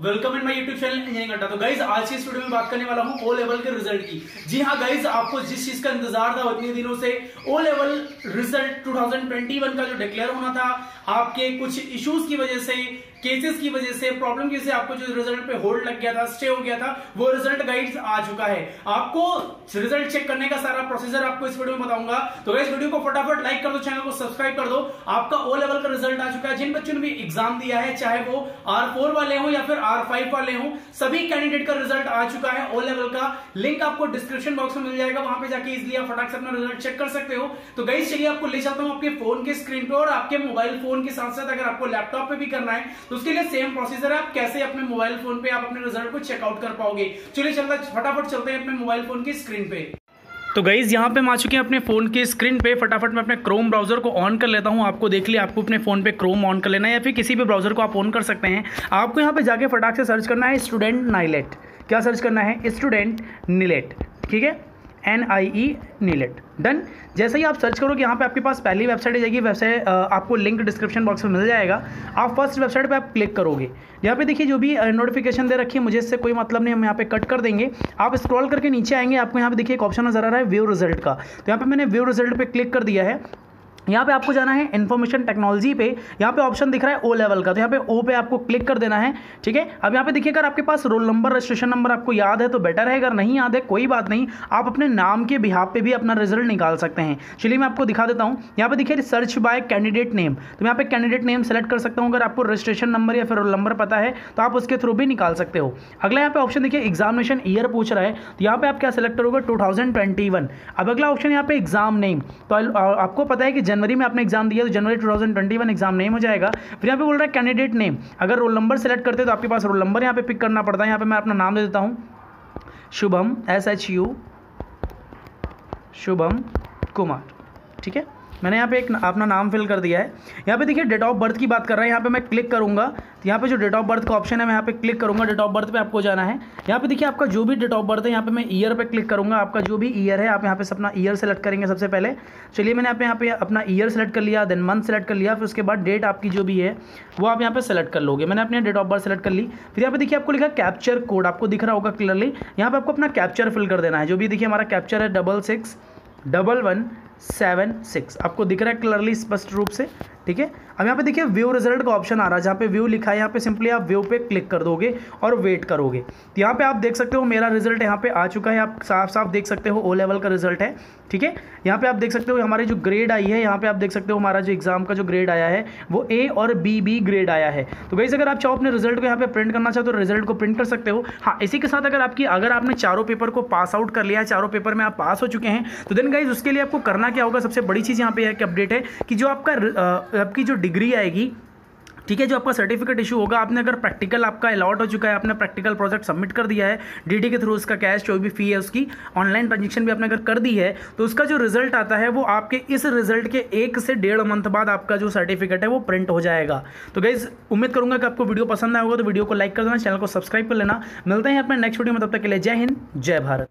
Welcome in my YouTube channel engineering Adda तो guys आज की इस वीडियो में बात करने वाला हूँ ओ लेवल के रिज़ल्ट की। जी हाँ गाइज़ आपको जिस चीज़ का इंतज़ार था उतने दिनों से ओ लेवल रिज़ल्ट 2021 का जो डिक्लेयर होना था, आपके कुछ इश्यूज़ की वजह से केसेस की वजह से प्रॉब्लम की वजह से आपको जो रिज़ल्ट पे होल्ड लग गया था स्टे हो गया था, वो रिज़ल्ट गाइड्स आ चुका है। आपको रिज़ल्ट चेक करने का सारा प्रोसीजर आपको इस वीडियो में बताऊँगा। तो इस वीडियो को फटाफट लाइक कर दो चैनल को सब्सक्राइब कर दो। आपका ओ लेवल का रिज़ल्ट आ चुका है। जिन बच्चों ने भी एग्ज़ाम दिया है, चाहे वो आर वाले हो या फिर आर वाले हो, सभी कैंडिडेट का रिज़ल्ट आ चुका है ओ लेवल का। लिंक आपको डिस्क्रिप्शन बॉक्स में मिल जाएगा, वहाँ पे जाके इजिली आप फटाक से अपना रिज़ल्ट चेक कर सकते हो। तो गाइस चलिए आपको ले चलता हूँ आपके फ़ोन के स्क्रीन पे और आपके मोबाइल फ़ोन के साथ साथ अगर आपको लैपटॉप पे भी करना है तो उसके लिए सेम प्रोसीजर है। आप कैसे अपने मोबाइल फ़ोन पे आप अपने रिज़ल्ट को चेकआउट कर पाओगे? चलिए चलता, फटाफट चलते हैं अपने मोबाइल फ़ोन की स्क्रीन पे। तो गईज यहाँ पे हम आ चुके हैं अपने फ़ोन के स्क्रीन पे। फटाफट मैं अपने क्रोम ब्राउज़र को ऑन कर लेता हूँ। आपको देख लिया, आपको अपने फ़ोन पे क्रोम ऑन कर लेना है या फिर किसी भी ब्राउज़र को आप ऑन कर सकते हैं। आपको यहाँ पे जाके फटाक से सर्च करना है स्टूडेंट नाइलेट क्या सर्च करना है? स्टूडेंट नीलेट ठीक है? N I E NIELIT done जैसे ही आप सर्च करोगे, यहाँ पे आपके पास पहली वेबसाइट आ जाएगी वेबसाइट आपको लिंक डिस्क्रिप्शन बॉक्स में मिल जाएगा। आप फ़र्स्ट वेबसाइट पे आप क्लिक करोगे। यहाँ पे देखिए, जो भी नोटिफिकेशन दे रखी है, मुझे इससे कोई मतलब नहीं, हम यहाँ पे कट कर देंगे। आप स्क्रॉल करके नीचे आएँगे, आपको यहाँ पे देखिए एक ऑप्शन नज़र आ रहा है व्यू रिज़ल्ट का। तो यहाँ पे मैंने व्यू रिज़ल्ट पे क्लिक कर दिया है। यहाँ पे आपको जाना है इन्फॉर्मेशन टेक्नोलॉजी पे। यहाँ पे ऑप्शन दिख रहा है ओ लेवल का। तो यहाँ पे ओ पे आपको क्लिक कर देना है, ठीक है? अब यहाँ पे देखिए, अगर आपके पास रोल नंबर रजिस्ट्रेशन नंबर आपको याद है तो बेटर है। अगर नहीं याद है, कोई बात नहीं, आप अपने नाम के बिहाब पे भी अपना रिज़ल्ट निकाल सकते हैं। चलिए मैं आपको दिखा देता हूँ। यहाँ पे देखिए सर्च बाय कैंडिडेट नेम तो यहाँ पे कैंडिडेट नेम सेलेक्ट कर सकता हूँ। अगर आपको रजिस्ट्रेशन नंबर या फिर रोल नंबर पता है तो आप उसके थ्रू भी निकाल सकते हो। अगला यहाँ पे ऑप्शन देखिए एग्जामिनेशन ईयर पूछ रहा है। तो यहाँ पे आप क्या सेलेक्ट करोगे? टू अब अगला ऑप्शन यहाँ पे एग्ज़ाम नेम तो आपको पता है कि जनवरी में आपने एग्ज़ाम दिया तो जनवरी 2021 एग्ज़ाम नेम हो जाएगा। फिर यहाँ पे बोल रहा है कैंडिडेट नेम अगर रोल नंबर सेलेक्ट करते तो आपके पास रोल नंबर यहाँ पे पिक करना पड़ता है। यहाँ पे मैं अपना नाम दे देता हूँ। Shubham S H U Shubham Kumar. ठीक है? मैंने यहाँ पे एक अपना नाम फिल कर दिया है यहाँ पे देखिए डेट ऑफ़ बर्थ की बात कर रहा है यहाँ पे मैं क्लिक करूँगा तो यहाँ पे जो डेट ऑफ़ बर्थ का ऑप्शन है मैं यहाँ पे क्लिक करूँगा डेट ऑफ़ बर्थ पे आपको जाना है यहाँ पे देखिए आपका जो भी डेट ऑफ़ बर्थ है यहाँ पे मैं ईयर पे क्लिक करूँगा आपका जो भी ईयर है आप यहाँ पे अपना ईयर सेलेक्ट करेंगे सबसे पहले चलिए मैंने आप यहाँ पे अपना ईयर सेलेक्ट कर लिया देन मंथ सेलेक्ट कर लिया फिर उसके बाद डेट आपकी जो भी है वो आप यहाँ पे सेलेक्ट कर लोगे मैंने अपने डेट ऑफ़ बर्थ सेलेक्ट कर ली फिर यहाँ पे देखिए आपको लिखा कैप्चर कोड आपको दिख रहा होगा क्लियरली यहाँ पे आपको अपना कैप्चर फिल कर देना है जो भी देखिए हमारा कैप्चर है double six double one seven six. आपको दिख रहा है क्लियरली स्पष्ट रूप से? ठीक है? अब यहाँ पे देखिए व्यू रिज़ल्ट का ऑप्शन आ रहा है, जहाँ पे व्यू लिखा है, यहाँ पे सिंपली आप व्यू पे क्लिक कर दोगे और वेट करोगे। तो यहाँ पे आप देख सकते हो, मेरा रिज़ल्ट यहाँ पे आ चुका है, आप साफ़ साफ़ देख सकते हो ओ लेवल का रिज़ल्ट है, ठीक है? यहाँ पे आप देख सकते हो, हमारी जो ग्रेड आई है, यहाँ पे आप देख सकते हो, हमारा जो एग्ज़ाम का जो ग्रेड आया है, वो ए और बी बी ग्रेड आया है। तो वैसे अगर आप चाहो अपने रिज़ल्ट को यहाँ पे प्रिंट करना चाहो तो रिज़ल्ट को प्रिंट कर सकते हो। हाँ इसी के साथ अगर आपकी, अगर आपने चारों पेपर को पास आउट कर लिया है, चारों पेपर में आप पास हो चुके हैं तो देन गाइज़ उसके लिए आपको करना क्या होगा, सबसे बड़ी चीज़ यहाँ पे है कि अपडेट है कि जो आपका आपकी जो डिग्री आएगी, ठीक है, जो आपका सर्टिफिकेट इशू होगा, आपने अगर प्रैक्टिकल आपका अलॉट हो चुका है, आपने प्रैक्टिकल प्रोजेक्ट सबमिट कर दिया है डीडी के थ्रू उसका कैश जो भी फ़ी है उसकी ऑनलाइन ट्रांजेक्शन भी आपने अगर कर दी है तो उसका जो रिज़ल्ट आता है, वो आपके इस रिज़ल्ट के एक से डेढ़ मंथ बाद आपका जो सर्टिफिकेट है, वो प्रिंट हो जाएगा। तो गई उम्मीद करूँगा कि आपको वीडियो पसंद आएगा तो वीडियो को लाइक कर देना चैनल को सब्सक्राइब कर लेना। मिलते हैं अपने नेक्स्ट वीडियो में, तब तक के लिए जय हिंद, जय भारत।